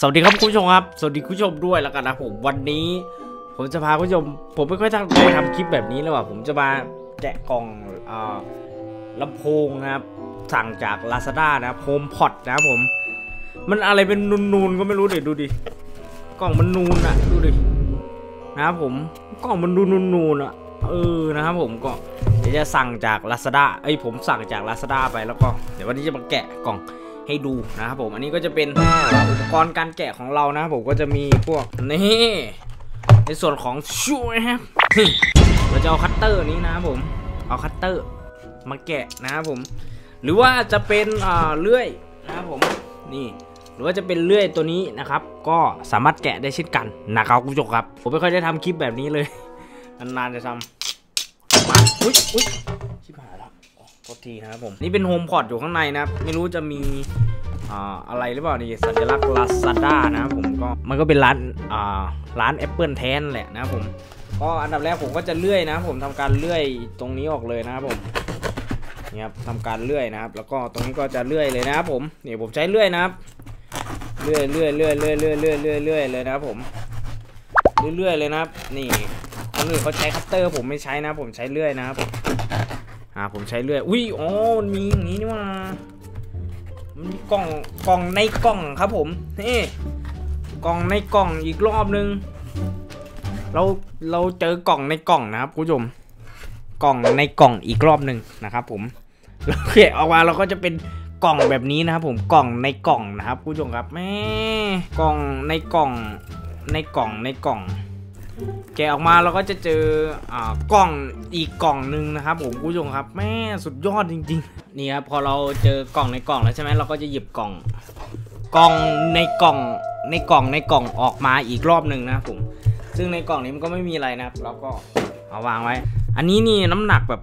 สวัสดีครับคุณผู้ชมครับ สวัสดีคุณผู้ชมด้วยแล้วกันนะผมวันนี้ ผมจะพาคุณผู้ชม ผมไม่ค่อยตั้งใจทำคลิปแบบนี้เลยว่ะผมจะมาแกะกล่องอ่าลำโพงนะครับ สั่งจาก Lazada นะครับโฮมพอดนะครับผม มันอะไรเป็นนูนๆก็ไม่รู้เดี๋ยวดูดิกล่องมันนูนอะดูดินะครับผมกล่องมันนูนๆอะเออนะครับผมก็เดี๋ยวจะสั่งจาก Lazada เอ้ยผมสั่งจาก Lazada ไปแล้วก็ เดี๋ยววันนี้จะมาแกะกล่อง ให้ดูนะครับผม อันนี้ก็จะเป็นอุปกรณ์การแกะของเรานะครับผมก็จะมีพวกนี่ในส่วนของช่วยครับเราจะเอาคัตเตอร์นี้นะครับผม เอาคัตเตอร์มาแกะนะครับผม หรือว่าจะเป็นอ่าเลื่อยนะครับผมนี่หรือว่าจะเป็นเลื่อยตัวนี้นะครับ ก็สามารถแกะได้เช่นกันนะครับคุณผู้ชมครับ ผมไม่ค่อยได้ทำคลิปแบบนี้เลยนานๆจะทำมาอุ้ยอุ้ย ทษทีนะครับผมนี่เป็นโฮมพอดอยู่ข้างในนะครับไม่รู้จะมีอะไรหรือเปล่านี่สัญลักษณ์ Lazada นะครับผมก็มันก็เป็นร้านร้าน Apple แทนแหละนะครับผมก็อันดับแรกผมก็จะเลื่อยนะครับผมทำการเลื่อยตรงนี้ออกเลยนะครับผมนี่ครับทำการเลื่อยนะครับ แล้วก็ตรงนี้ก็จะเลื่อยเลยนะครับผมนี่ผมใช้เลื่อยนะครับเลื่อยเลื่อยเลื่อยเลื่อยเลื่อยเลื่อยเลื่อยเลื่อยเลยนะครับผมเรื่อยๆเลยนะครับ นี่คนอื่นเขาใช้คัตเตอร์ผมไม่ใช้นะ ผมใช้เลื่อยนะครับ อ่าผมใช้เลื่อยอุ้ยอ๋อมันมีอย่างนี้นี่ว่ามันมีกล่องกล่องในกล่องครับผมนี่กล่องในกล่องอีกรอบนึง เราเราเจอกล่องในกล่องนะครับคุณผู้ชมกล่องในกล่องอีกรอบหนึ่งนะครับ ผมเราแกะออกมาเราก็จะเป็นกล่องแบบนี้นะครับ ผมกล่องในกล่องนะครับคุณผู้ชมครับแม่กล่องในกล่องในกล่องในกล่อง แกะออกมาเราก็จะเจออ่ากล่องอีกกล่องหนึ่งนะครับผมคุณผู้ชมครับแม่สุดยอดจริงๆนี่ครับพอเราเจอกล่องในกล่องแล้วใช่ไหมเราก็จะหยิบกล่องกล่องในกล่องในกล่องในกล่องออกมาอีกรอบหนึ่งนะครับผมซึ่งในกล่องนี้มันก็ไม่มีอะไรนะครับเราก็เอาวางไว้ อันนี้นี่น้ำหนักแบบ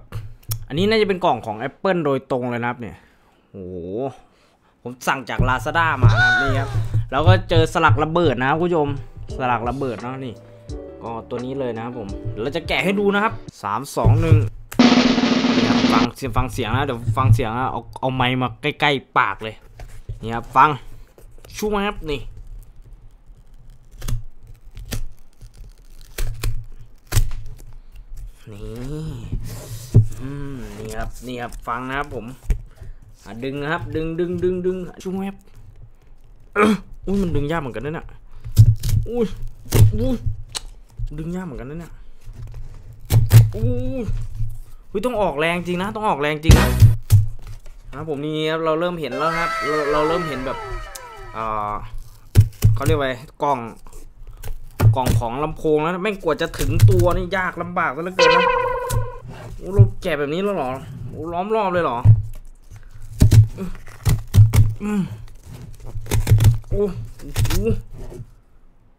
อันนี้น่าจะเป็นกล่องของ Apple โดยตรงเลยนะครับเนี่ยโอ้โหผมสั่งจาก Lazada มานะครับนี่ครับแล้วก็เจอสลักระเบิดนะคุณผู้ชมสลักระเบิดเนาะนี่ ก็ตัวนี้เลยนะครับผมเราจะแกะให้ดูนะครับสามสองหนึ่งนี่ครับฟังเสียงฟังเสียงนะเดี๋ยวฟังเสียงนะเอาเอาไม้มาใกล้ๆปากเลยนี่ครับฟังช่วยครับนี่นี่อืมนี่ครับนี่ครับฟังนะครับผมดึงนะครับ ดึงดึงดึงดึงช่วยครับเอ้ออุ้ยมันดึงยากเหมือนกันนะเนี่ยอุ้ยอุ้ย ดึงยากเหมือนกันนะเนี่ยอุ้ยอุ้ยต้องออกแรงจริงนะ ต้องออกแรงจริงนะนะผมนี่เราเริ่มเห็นแล้วครับ เราเราเริ่มเห็นแบบอ่าเขาเรียกว่าไงกล่องกล่องของลำโพงแล้วแม่งกว่าจะถึงตัวนี่ยากลำบากซะเหลือเกินนะโอ้เราแกะแบบนี้แล้วหรอโอ้ล้อมรอบเลยหรออืมโอ้โห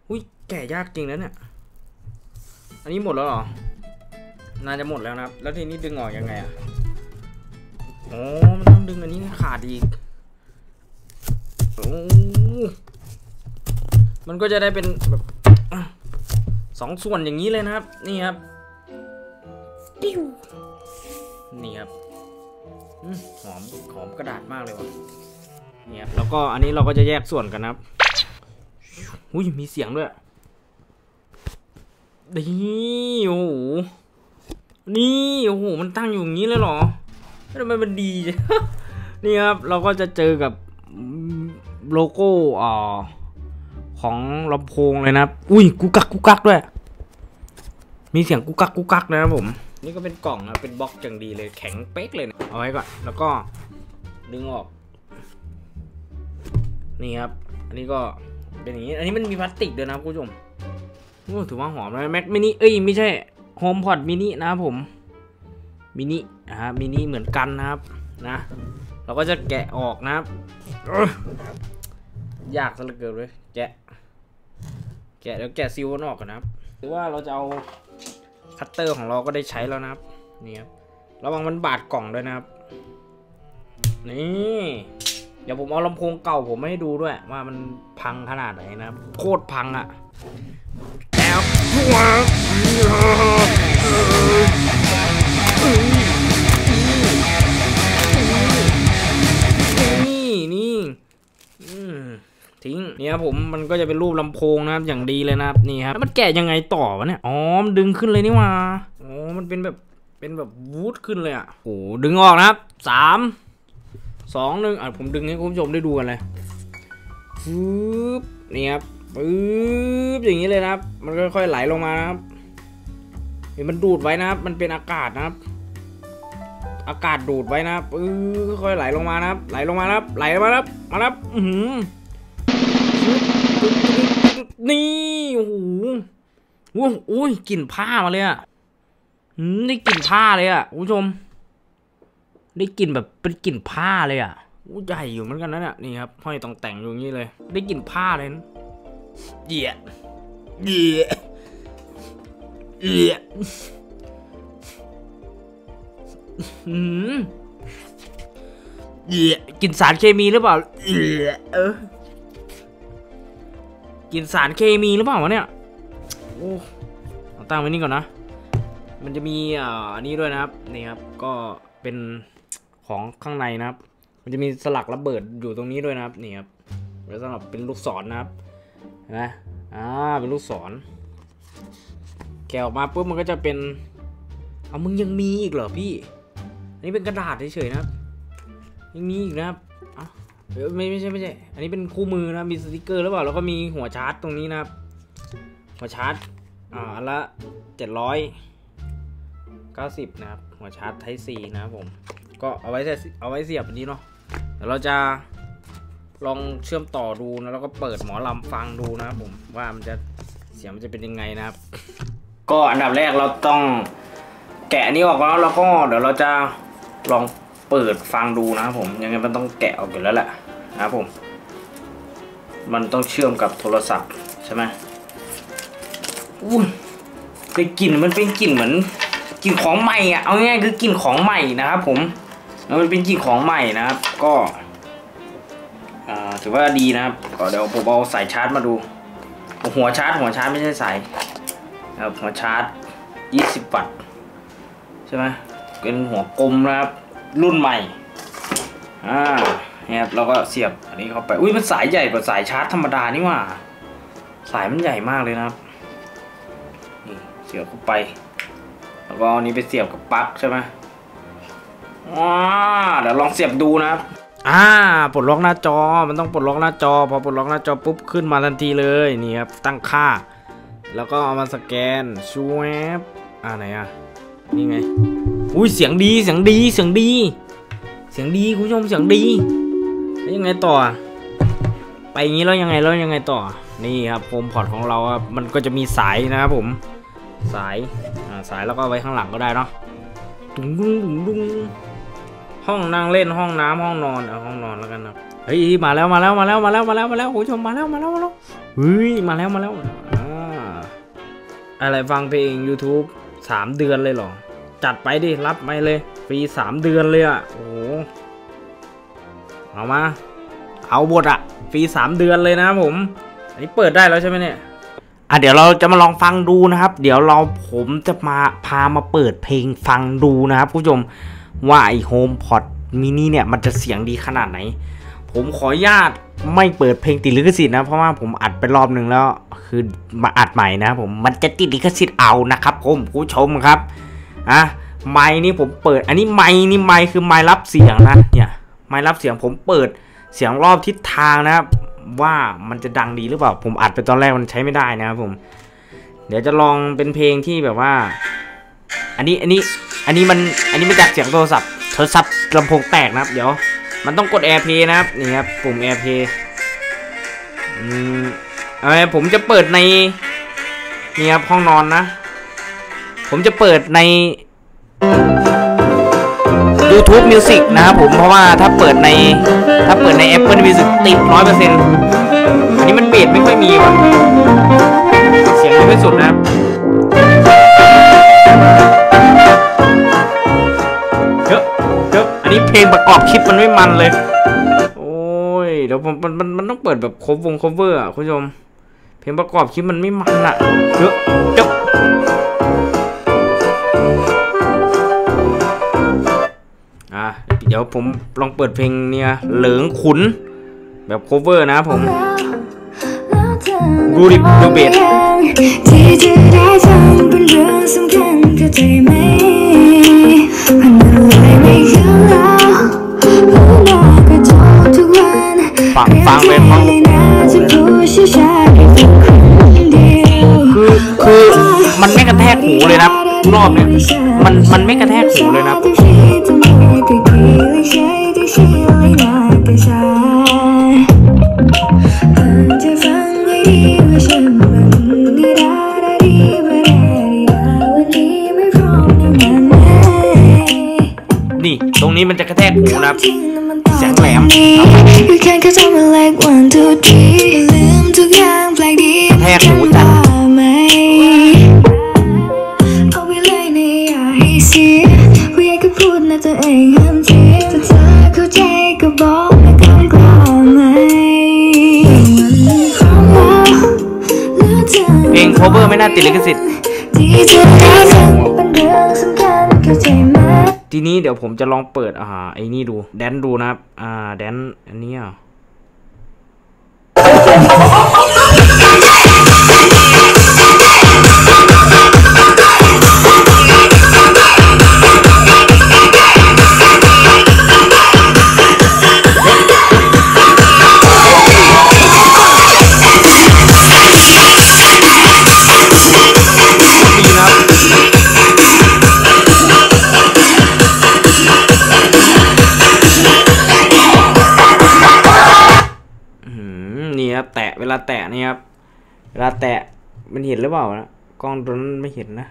อุ้ยแกะยากจริงนะเนี่ย อันนี้หมดแล้วเหรอ น่าจะหมดแล้วนะครับ แล้วทีนี้ดึงออกยังไงอะโอ้มันต้องดึงอันนี้ให้ขาดอีกโอ้มันก็จะได้เป็นแบบอะสองส่วนอย่างนี้เลยนะครับ นี่ครับปิ้วนี่ครับอืมหอมหอมกระดาษมากเลยว่ะนี่ครับแล้วก็อันนี้เราก็จะแยกส่วนกันนะครับอุ้ยมีเสียงด้วย นี่โอ้โห นี่โอ้โห มันตั้งอยู่อย่างนี้เลยเหรอทำไมมันดีจังนี่ครับเราก็จะเจอกับโลโก้อ่าของลำโพงเลยนะครับ อุ้ยกุกกักกุกกักด้วย มีเสียงกุกกักกุกกักนะครับผม นี่ก็เป็นกล่องนะเป็นบล็อกอย่างดีเลยแข็งเป๊กเลยนะเอาไว้ก่อน แล้วก็ดึงออก นี่ครับ อันนี้ก็เป็นอย่างนี้ อันนี้มันมีพลาสติกด้วยนะคุณผู้ชม โอ้ถือว่าหอมเลย Mac mini เอ้ยไม่ใช่ HomePod mini นะครับผมมินินะฮะมินิเหมือนกันนะครับนะเราก็จะแกะออกนะครับออยากซะเหลือเกินเลยแกะ แกะแล้วแกะซิลมันออกกันนะครับหรือว่าเราจะเอาคัตเตอร์ของเราก็ได้ใช้แล้วนะครับนี่ครับระวังมันบาดกล่องด้วยนะครับ นี่เดี๋ยวผมเอาลำโพงเก่าผมมาให้ดูด้วย ว่ามันพังขนาดไหนนะครับ โคตรพังอะแล้ว นี่นี่ทิ้งเนี่ยครับผมมันก็จะเป็นรูปลำโพงนะครับอย่างดีเลยนะครับนี่ครับแล้วมันแกะยังไงต่อวะเนี่ยอ๋อมันดึงขึ้นเลยนี่ว่าอ๋อมันเป็นแบบเป็นแบบวูดขึ้นเลยอะโอ้ดึงออกนะครับสามสองหนึ่งอะผมดึงให้คุณผู้ชมได้ดูกันเลยปึ๊บนี่ครับ ปึ๊บอย่างนี้เลยนะครับ มันค่อยๆไหลลงมานะครับเห็นมันดูดไว้นะครับ มันเป็นอากาศนะครับ อากาศดูดไว้นะครับปึ๊บค่อยๆไหลลงมานะครับ ไหลลงมานะครับ ไหลมาครับ มาครับ อือหือนี่โอ้โหโอ้โหอุ้ยกลิ่นผ้ามาเลยอะอืมได้กลิ่นผ้าเลยอะคุณผู้ชม ได้กลิ่นแบบเป็นกลิ่นผ้าเลยอะอู้ใหญ่อยู่เหมือนกันนะเนี่ยนี่ครับห้อยต้องแต่งอยู่อย่างนี้เลย ได้กลิ่นผ้าเลยนะ เหยียดเหยียดเหยียดอืมเหยียดกลิ่นสารเคมีหรือเปล่าเหยียดเออ กินสารเคมีหรือเปล่าวะเนี่ย โอ้เอาตั้งไว้นี่ก่อนนะ มันจะมีอ่าอันนี้ด้วยนะครับ นี่ครับ ก็เป็นของข้างในนะครับ มันจะมีสลักระเบิดอยู่ตรงนี้ด้วยนะครับ นี่ครับไว้สำหรับเป็นลูกศรนะครับเห็นไหมอ่าเป็นลูกศร แกะออกมาปุ๊บมันก็จะเป็นเอามึงยังมีอีกเหรอพี่ อันนี้เป็นกระดาษเฉยๆนะครับยังมีอีกนะครับเออไม่ไม่ใช่ไม่ใช่ อันนี้เป็นคู่มือนะมีสติกเกอร์หรือเปล่าแล้วก็มีหัวชาร์จตรงนี้นะครับ หัวชาร์จอ่าอันละเจ็ดร้อยเก้าสิบนะครับหัวชาร์จไทซีนะครับผมก็เอาไว้ใส่เอาไว้เสียบอันนี้เนาะเดี๋ยวเราจะ ลองเชื่อมต่อดูนะแล้วก็เปิดหมอลำฟังดูนะครับผมว่ามันจะเสียงมันจะเป็นยังไงนะครับ ก็อันดับแรกเราต้องแกะนี้ออกแล้วแล้วก็เดี๋ยวเราจะลองเปิดฟังดูนะครับผมยังไงมันต้องแกะออกอยู่แล้วแหละนะครับผม มันต้องเชื่อมกับโทรศัพท์ใช่ไหมอุ้ยเป็นกลิ่นมันเป็นกลิ่นเหมือนกลิ่นของใหม่อะเอาง่ายๆคือกลิ่นของใหม่นะครับ ผมมันเป็นกลิ่นของใหม่นะครับ ก็ ถือว่าดีนะครับก็เดี๋ยวผมเอาสายชาร์จมาดู หัวชาร์จ หัวชาร์จไม่ใช่สายครับหัวชาร์จ 20 วัตต์ใช่ไหมเป็นหัวกลมนะครับ รุ่นใหม่อ่าเนี่ยครับเราก็เสียบอันนี้เข้าไปอุ้ยมันสายใหญ่กว่าสายชาร์จธรรมดานี่หว่าสายมันใหญ่มากเลยนะครับนี่เสียบเข้าไป แล้วก็อันนี้ไปเสียบกับปลั๊กใช่ไหมว้าเดี๋ยวลองเสียบดูนะครับ อ่าปลดล็อกหน้าจอมันต้องปลดล็อกหน้าจอ พอปลดล็อกหน้าจอปุ๊บขึ้นมาทันทีเลยนี่ครับตั้งค่า แล้วก็เอามาสแกนชูแอปอ่าไหนอะนี่ไงอุ้ยเสียงดีเสียงดีเสียงดี เสียงดีคุณผู้ชมเสียงดีแล้วยังไงต่อ ไปอย่างนี้แล้วยังไงแล้วยังไงต่อนี่ครับ HomePod ของเราครับมันก็จะมีสายนะครับผมสายอ่าสายแล้วก็ไว้ข้างหลังก็ได้เนาะดุงดุงดุงง ห้องนั่งเล่นห้องน้ำห้องนอนเอาห้องนอนแล้วกันนะเฮ้ยมาแล้วมาแล้วมาแล้วมาแล้วมาแล้วมาแล้วคุณผู้ชมมาแล้วมาแล้วมาแล้วเฮ้ยมาแล้วมาแล้วอะไรฟังเพลง YouTube สามเดือนเลยหรอ จัดไปดิ รับไปเลยฟรีสามเดือนเลยอะโอ้โหเอามา เอาบทอะ่ะฟรีสามเดือนเลยนะผม อันนี้เปิดได้แล้วใช่ไหมเนี่ยอะเดี๋ยวเราจะมาลองฟังดูนะครับ เดี๋ยวเราผมจะมาพามาเปิดเพลงฟังดูนะครับผู้ชม ว่าไอโฮมพอดมินิเนี่ยมันจะเสียงดีขนาดไหน ผมขออนุญาตไม่เปิดเพลงติดลิขสิทธิ์นะ เพราะว่าผมอัดไปรอบหนึ่งแล้ว คือมาอัดใหม่นะผมมันจะติดลิขสิทธิ์เอานะครับผมผู้ชมครับอะไม้นี่ผมเปิด อันนี้ไม้นี่ไม้คือไม้รับเสียงนะเนี่ยไม้รับเสียงผมเปิดเสียงรอบทิศทางนะครับว่ามันจะดังดีหรือเปล่า ผมอัดไปตอนแรกมันใช้ไม่ได้นะครับผม เดี๋ยวจะลองเป็นเพลงที่แบบว่า อันนี้อันนี้อันนี้มันอันนี้มาจากเสียงโทรศัพท์โทรศัพท์ลำโพงแตกนะครับ เดี๋ยว มันต้องกด AirPlay นะครับนี่ครับปุ่ม AirPlay อืมเอาไว้ผมจะเปิดในนี่ครับห้องนอนนะ ผมจะเปิดใน YouTube Music นะครับผมเพราะว่าถ้าเปิดในถ้าเปิดใน Apple Music ติดร้อยเปอร์เซ็นต์อันนี้มันเบสไม่ค่อยมีว่ะ ลงประกอบคลิปมันไม่มันเลย โอ้ย เดี๋ยวผมมันมันมันต้องเปิดแบบครบวงครบเวอร์อะคุณผู้ชม เพลงประกอบคลิปมันไม่มันอะเยอะเยอะอะ เดี๋ยวผมลองเปิดเพลงเนี่ยเหลิงขุน แบบ cover นะผมดูดิดูเบสที่จะได้ทำเป็นเรื่องสำคัญเข้าใจไหม ชาๆให้ฟังคนเดียวคือคือมันไม่กระแทกหูเลยนะครับรอบเนี้ยมันมันไม่กระแทกหูเลยนะครับจะฟังให้ดีว่าฉันมันดีดาดาดีบาดาดีดาวันนี้ไม่พร้อมนะมันไหมนี่ ตรงนี้มันจะกระแทกหูนะครับเสียงแหลม ติดลิขสิทธิ์ที่จะได้ฟังเป็นเรื่องสำคัญเข้าใจไหมทีนี้เดี๋ยวผมจะลองเปิดอ่าไอ้นี่ดู แดนดูนะครับ อ่า แดนอันนี้อะ ลาแตะมันเห็นหรือเปล่านะกล้องตัวนั้นไม่เห็นนะ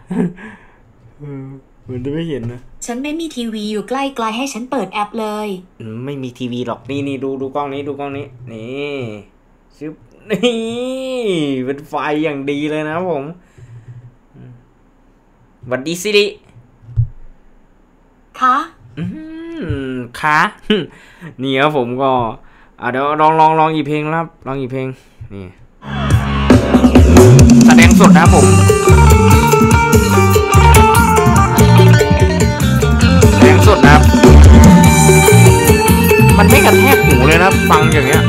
เออเหมือนจะไม่เห็นนะ ฉันไม่มีทีวีอยู่ใกล้ๆให้ฉันเปิดแอปเลยอืมไม่มีทีวีหรอกนี่นี่ดูดูกล้องนี้ดูกล้องนี้ นี่ชึบนี่เป็นไฟอย่างดีเลยนะครับผมอืมหวัดดีซิริคะอืมคะนี่ครับผมก็ อะเดี๋ยวลองลองลองอีกเพลงนะครับ ลองอีกเพลง นี่แสดนะครับผมแสงสดนะครับ มันไม่กระแทกหูเลยนะฟังอย่างเงี้ย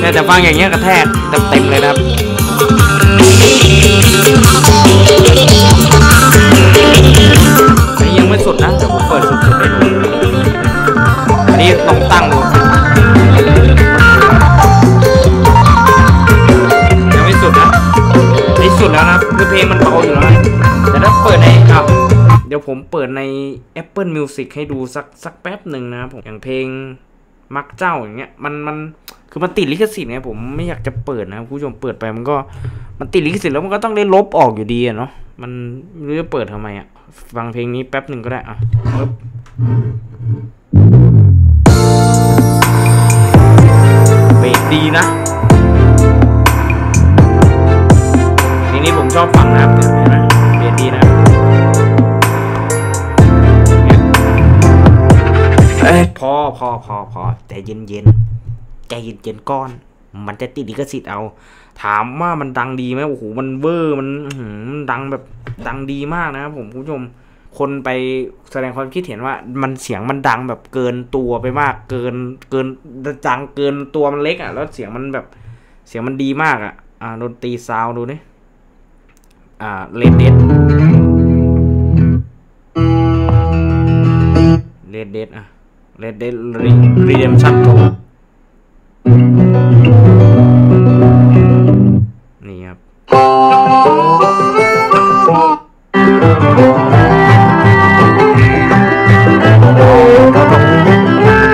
แต่แต่ฟังอย่างเงี้ยกระแทกเต็มเต็มๆเลยนะครับอันนี้ยังไม่สุดนะ เดี๋ยวผมเปิดสุดๆให้ดูอันนี้ลองตั้งดู ดี๋ยวผมเปิดใน Apple Music ให้ดูสักสักแป๊บหนึ่งนะครับผมอย่างเพลงมักเจ้าอย่างเงี้ยมันมันคือมันติดลิขสิทธิ์ไงผมไม่อยากจะเปิดนะคุณผู้ชมเปิดไปมันก็มันติดลิขสิทธิ์แล้วมันก็ต้องได้ลบออกอยู่ดีอะเนาะมันไม่รู้จะเปิดทำไมอะฟังเพลงนี้แป๊บหนึ่งก็ได้อะปึ๊บเบสดีนะเพลงนี้ผมชอบฟังนะครับเนี่ยเห็นไหมเบสดีนะ เนี่ยพอพอพอพอใจเย็นเย็นใจเย็นเย็นก้อน มันจะติดลิขสิทธิ์เอา ถามว่ามันดังดีไหมโอ้โหมันเวอร์มันหืมันดังแบบดังดีมากนะครับผมคุณผู้ชมคนไปแสดงความคิดเห็นว่ามันเสียงมันดังแบบเกินตัวไปมาก เกินเกินดังเกินตัวมันเล็กอะ แล้วเสียงมันแบบเสียงมันดีมากอะ อ่าดนตรีซาวดูนี่อ่า Red Dead Red Dead อะ Red Dead Redemption Two นี่ครับ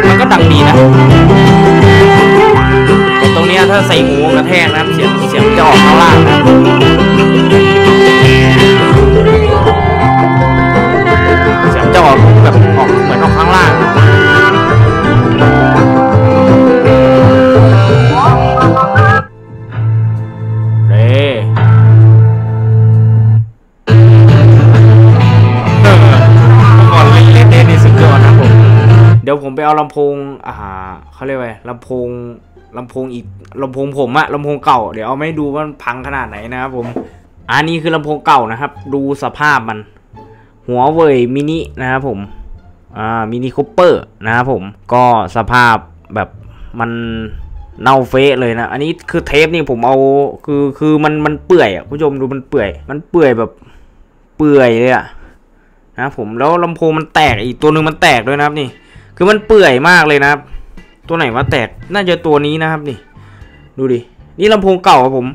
มันก็ดังดีนะแต่ตรงนี้ถ้าใส่หูกระแทกนะครับ เสียงเสียงจะออกข้างล่างนะำโพงอ่าเขาเรียกว่าลำโพงลำโพงอีกลำโพงผมอะลำโพงเก่าเดี๋ยวเอาไม่ดูว่ามันพังขนาดไหนนะครับผมอันนี้คือลำโพงเก่านะครับ ดูสภาพมัน หัวเว่ยมินินะครับผมอ่ามินิคูเปอร์นะครับผมก็สภาพแบบมันเน่าเฟะเลยนะ อันนี้คือเทปนี่ผมเอาคือคือมันมันเปื่อยอะผู้ชมดูมันเปื่อย มันเปื่อยแบบเปื่อยเลยอะนะผมแล้วลำโพงมันแตกอีกตัวหนึ่งมันแตกด้วยนะครับนี่ คือมันเปื่อยมากเลยนะครับ ตัวไหนว่าแตกน่าจะตัวนี้นะครับนี่ ดูดิ นี่ลำโพงเก่าครับผม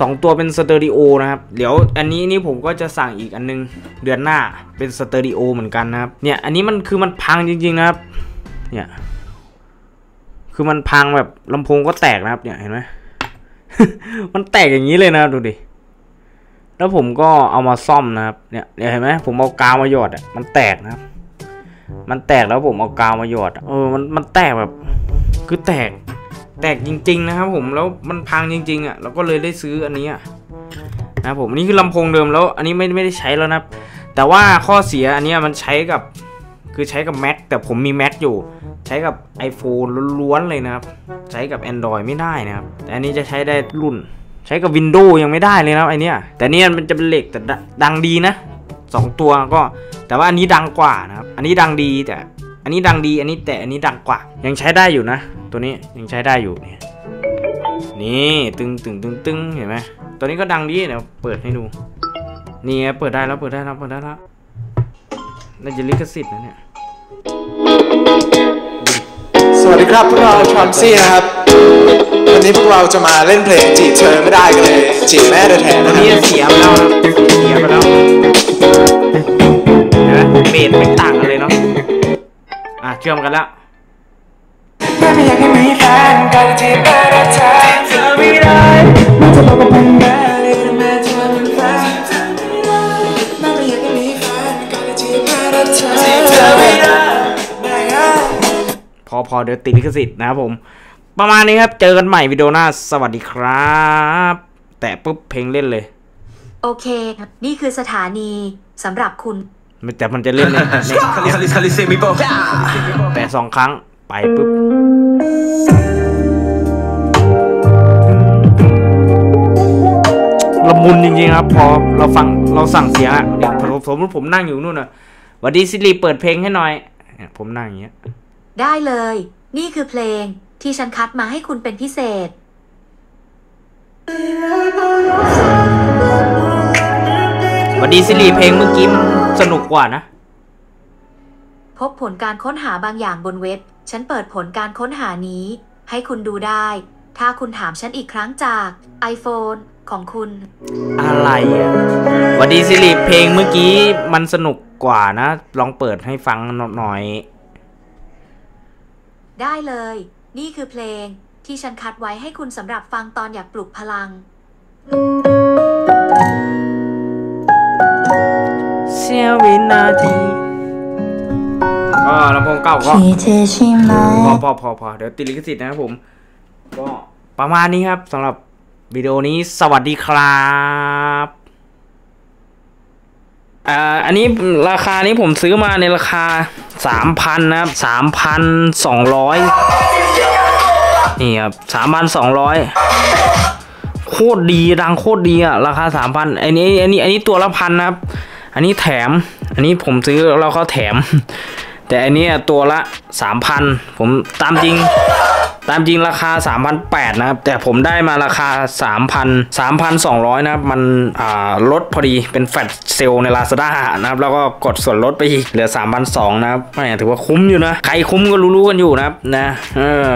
สองตัวเป็นสเตอริโอนะครับ เดี๋ยวอันนี้นี่ผมก็จะสั่งอีกอันนึง เดือนหน้าเป็นสเตอริโอเหมือนกันนะครับ เนี่ยอันนี้มันคือมันพังจริงๆนะครับ เนี่ยคือมันพังแบบลำโพงก็แตกนะครับ เนี่ยเห็นไหมมันแตกอย่างนี้เลยนะครับดูดิ แล้วผมก็เอามาซ่อมนะครับ เนี่ยเนี่ยเห็นไหมผมเอากาวมาหยอดอะมันแตกนะครับ มันแตกแล้วผมเอากาวมาหยอด เออมันมันแตกแบบคือแตกแตกจริง ๆ นะครับผมแล้วมันพังจริง ๆอะเราก็เลยได้ซื้ออันนี้นะผมนนี่คือลำโพงเดิมแล้ว อันนี้ไม่ไม่ได้ใช้แล้วนะแต่ว่าข้อเสียอันนี้มันใช้กับคือใช้กับ Mac แต่ผมมี Mac อยู่ ใช้กับ iPhone ล้วนๆเลยนะครับ ใช้กับ Android ไม่ได้นะครับ แต่อันนี้จะใช้ได้รุ่น ใช้กับ Windows ยังไม่ได้เลยนะไอเนี้ยแต่เนี่ยมันจะเป็นเหล็กแต่ดังดีนะ สองตัวก็ แต่ว่าอันนี้ดังกว่านะครับอันนี้ดังดีแต่ อันนี้ดังดีอันนี้แต่อันนี้ดังกว่า ยังใช้ได้อยู่นะ ตัวนี้ยังใช้ได้อยู่เนี่ยนี่ตึงตึงตึงตึงเห็นไหมตัวนี้ก็ดังดีเดี๋ยวเปิดให้ดูนี่เปิดได้แล้วเปิดได้แล้วเปิดได้แล้วน่าจะลิขสิทธิ์นะเนี่ย สวัสดีครับพวกเราทรัมซี่นะครับ วันนี้พวกเราจะมาเล่นเพลงจีบเธอไม่ได้กันเลยจีบแม่แท้ๆตัวนะคนี้รับเสียไปแล้วนะเสียไปแล้วเห็นไหมเบสไม่ต่างกันเลยเนาะอะเชื่อมกันแล้วแม่ไม่อยากให้มีแฟนกันจีบแม่แท้ๆเธอไม่ได้แม่จะบอกว่าเป็นแม่เลยแต่แม่ อพอเดี๋ยวติดลิขสิทธิ์นะครับผม ประมาณนี้ครับ เจอกันใหม่วิดีโอหน้า สวัสดีครับ แต่ปุ๊บเพลงเล่นเลย โอเค นี่คือสถานีสำหรับคุณ มันแต่มันจะเล่นในใน Kali kali kali say me both แต่สองครั้งไปปุ๊บละมุนจริงๆครับ พอเราฟังเราสั่งเสียงอะอย่างผมสมมติผมนั่งอยู่นู่นน่ะหวัดดีซิริเปิดเพลงให้หน่อยเนี่ยผมนั่งอย่างเงี้ย ได้เลย นี่คือเพลงที่ฉันคัดมาให้คุณเป็นพิเศษหวัดดีซิริเพลงเมื่อกี้มันสนุกกว่านะ พบผลการค้นหาบางอย่างบนเว็บ ฉันเปิดผลการค้นหานี้ ให้คุณดูได้ ถ้าคุณถามฉันอีกครั้งจาก iPhone ของคุณ อะไรอะหวัดดีซิริเพลงเมื่อกี้มันสนุกกว่านะ ลองเปิดให้ฟังหน่อย ได้เลย นี่คือเพลงที่ฉันคัดไว้ให้คุณสำหรับฟังตอนอยากปลุกพลัง เสียวินาทีก็ลำโพงเก่าก็พี่เธอใช่ไหมพอพอพอพอเดี๋ยวติดลิขสิทธิ์นะครับผม ก็ประมาณนี้ครับสำหรับวิดีโอนี้สวัสดีครับ อ่าอันนี้ราคานี้ผมซื้อมาในราคาสามพันนะครับสามพันสองร้อยนี่ครับสามพันสองร้อยโคตรดีดังโคตรดีอะราคาสามพันอันนี้อันนี้อันนี้ตัวละพันนะครับ อันนี้แถม อันนี้ผมซื้อแล้วเขาแถม แต่อันนี้ตัวละสามพันผมตามจริง ตามจริงราคา3 0 0นะครับ แต่ผมได้มาราคา 3,000 3,200 นะครับ มันลดพอดีเป็นแฟลชเซลใน Lazada นะครับ แล้วก็กดส่วนลดไปอีก เหลือ 3,200 นะครับแหมถือว่าคุ้มอยู่นะ ใครคุ้มก็รู้ๆกันอยู่นะครับนะเออ